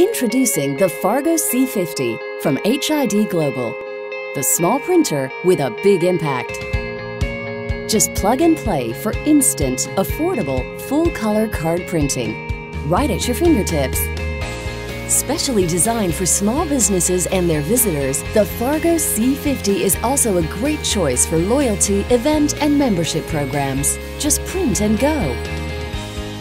Introducing the Fargo C50 from HID Global. The small printer with a big impact. Just plug and play for instant, affordable, full-color card printing. Right at your fingertips. Specially designed for small businesses and their visitors, the Fargo C50 is also a great choice for loyalty, event, and membership programs. Just print and go.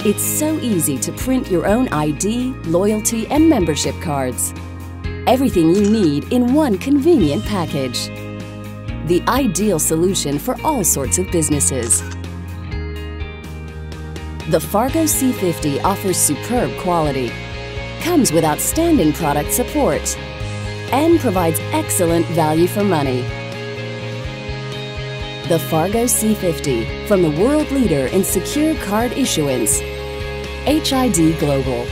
It's so easy to print your own ID, loyalty, and membership cards. Everything you need in one convenient package. The ideal solution for all sorts of businesses. The Fargo C50 offers superb quality, comes with outstanding product support, and provides excellent value for money. The Fargo C50 from the world leader in secure card issuance, HID Global.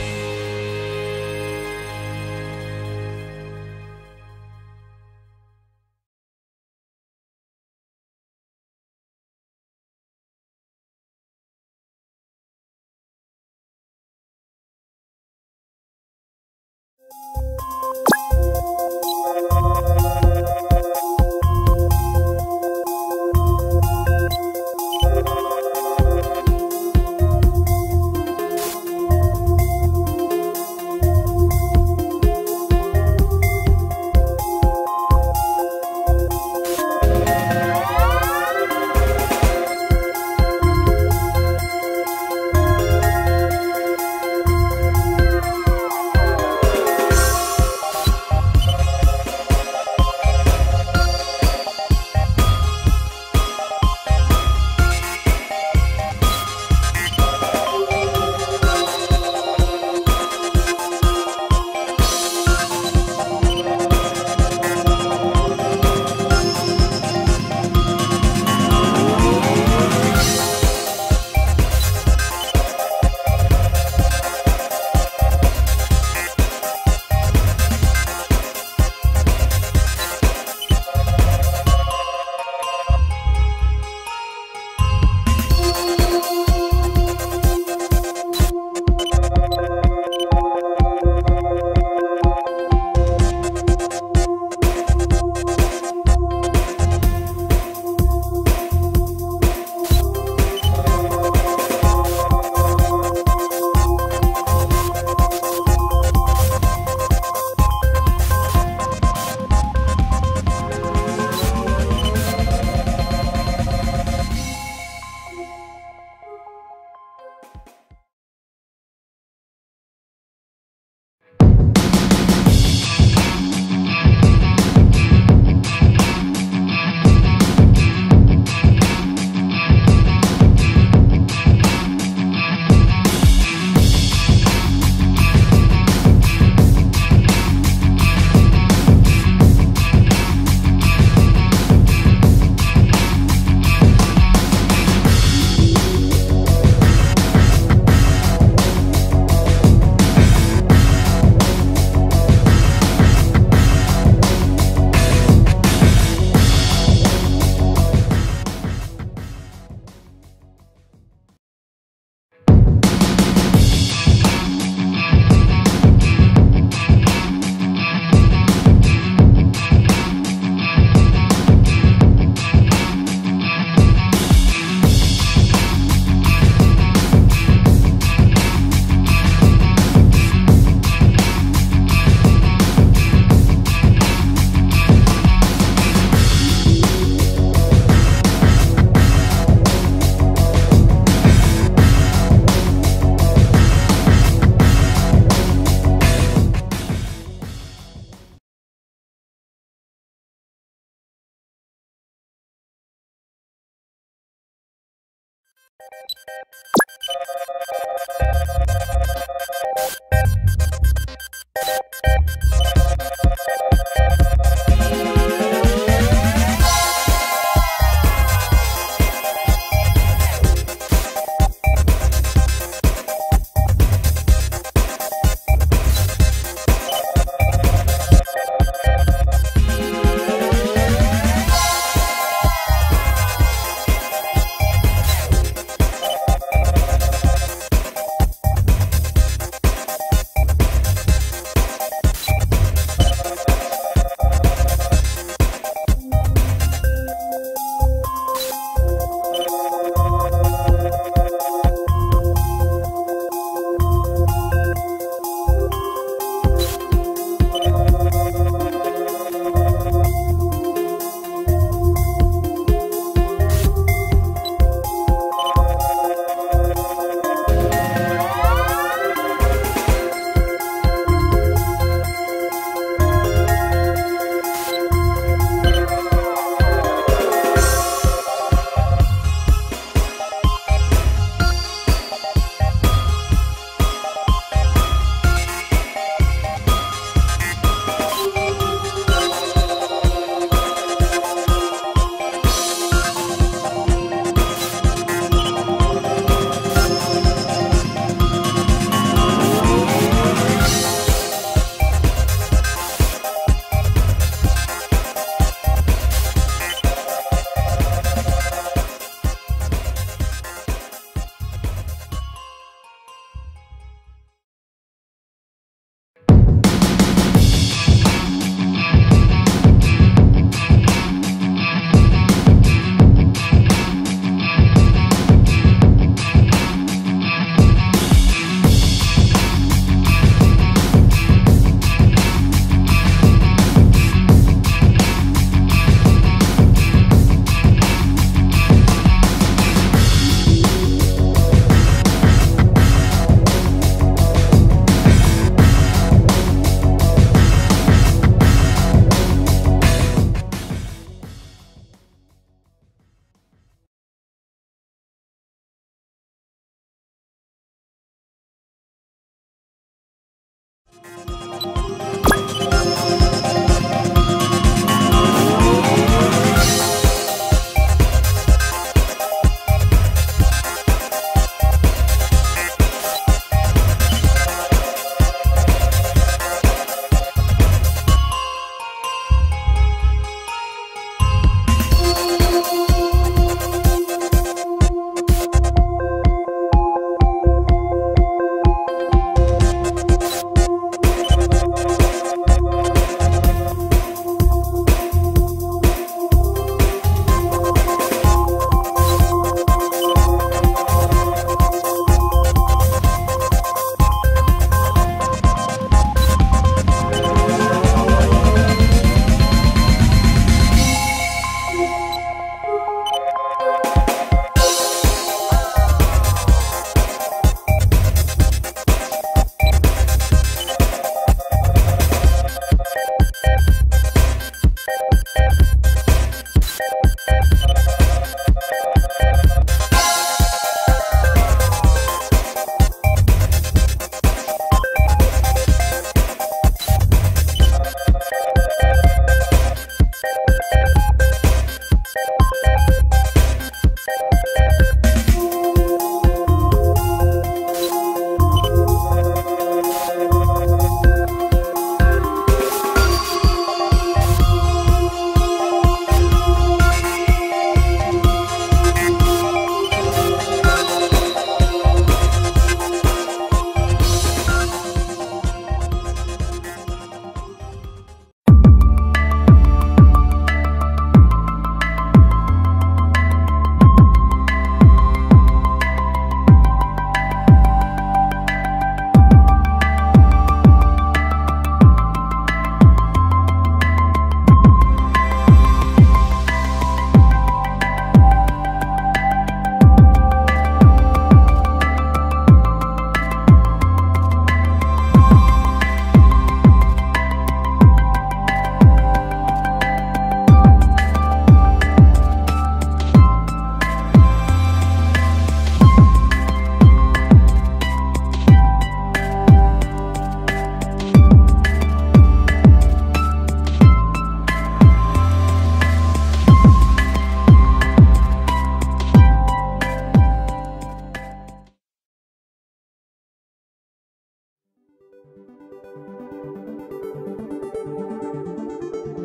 Thank you.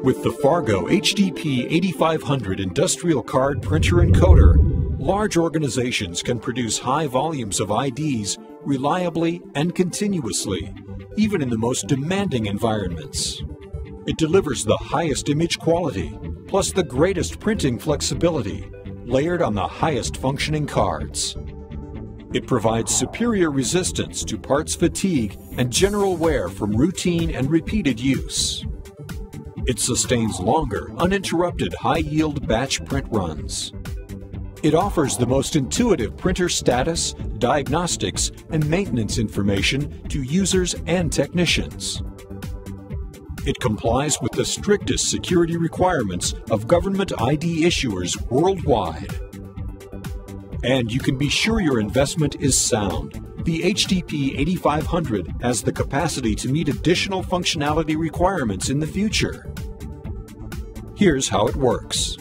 With the Fargo HDP 8500 industrial card printer encoder, large organizations can produce high volumes of IDs reliably and continuously, even in the most demanding environments. It delivers the highest image quality, plus the greatest printing flexibility, layered on the highest functioning cards. It provides superior resistance to parts fatigue and general wear from routine and repeated use. It sustains longer, uninterrupted high-yield batch print runs. It offers the most intuitive printer status, diagnostics, and maintenance information to users and technicians. It complies with the strictest security requirements of government ID issuers worldwide. And you can be sure your investment is sound. The HDP 8500 has the capacity to meet additional functionality requirements in the future. Here's how it works.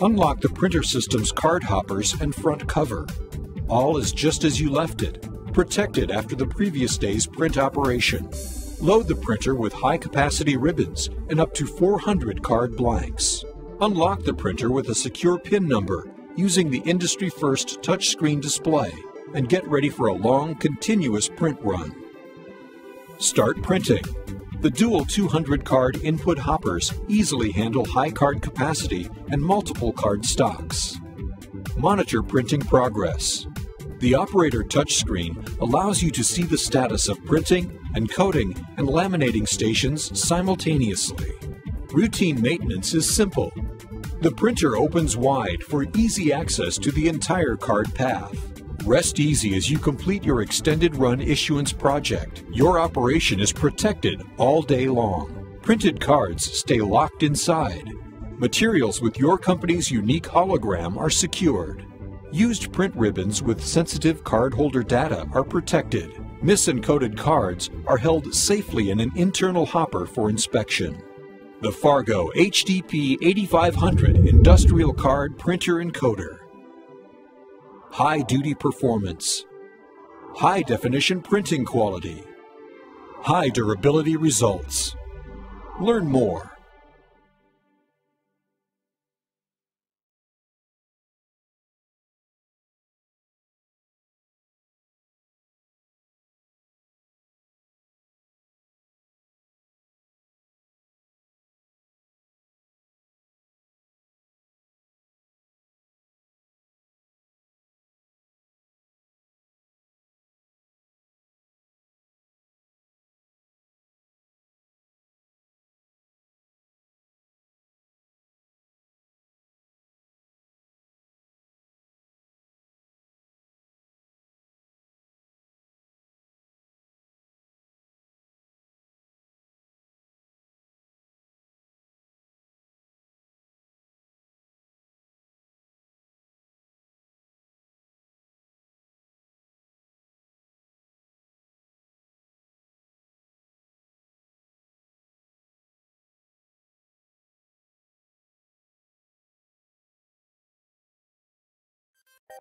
Unlock the printer system's card hoppers and front cover. All is just as you left it, protected after the previous day's print operation. Load the printer with high-capacity ribbons and up to 400 card blanks. Unlock the printer with a secure PIN number using the industry-first touchscreen display and get ready for a long, continuous print run. Start printing. The dual 200 card input hoppers easily handle high card capacity and multiple card stocks. Monitor printing progress. The operator touchscreen allows you to see the status of printing, encoding, and laminating stations simultaneously. Routine maintenance is simple. The printer opens wide for easy access to the entire card path. Rest easy as you complete your extended run issuance project. Your operation is protected all day long. Printed cards stay locked inside. Materials with your company's unique hologram are secured. Used print ribbons with sensitive cardholder data are protected. Misencoded cards are held safely in an internal hopper for inspection. The Fargo HDP 8500 Industrial Card Printer Encoder high duty performance, high definition printing quality, high durability results. Learn more you